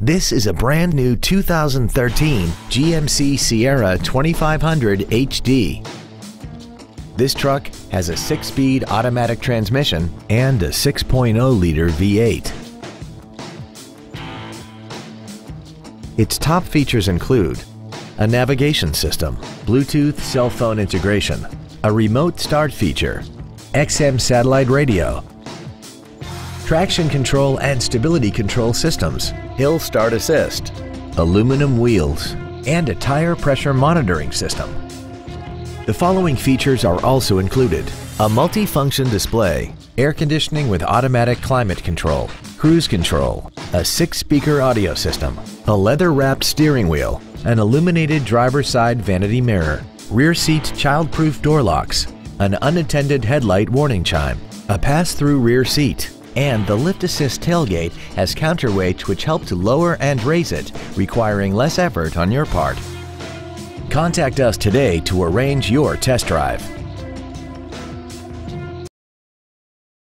This is a brand new 2013 GMC Sierra 2500 HD. This truck has a six-speed automatic transmission and a 6.0-liter V8. Its top features include a navigation system, Bluetooth cell phone integration, a remote start feature, XM satellite radio, traction control and stability control systems, hill start assist, aluminum wheels, and a tire pressure monitoring system. The following features are also included. A multi-function display, air conditioning with automatic climate control, cruise control, a six-speaker audio system, a leather-wrapped steering wheel, an illuminated driver's side vanity mirror, rear seat child-proof door locks, an unattended headlight warning chime, a pass-through rear seat, and the lift assist tailgate has counterweights which help to lower and raise it, requiring less effort on your part. Contact us today to arrange your test drive.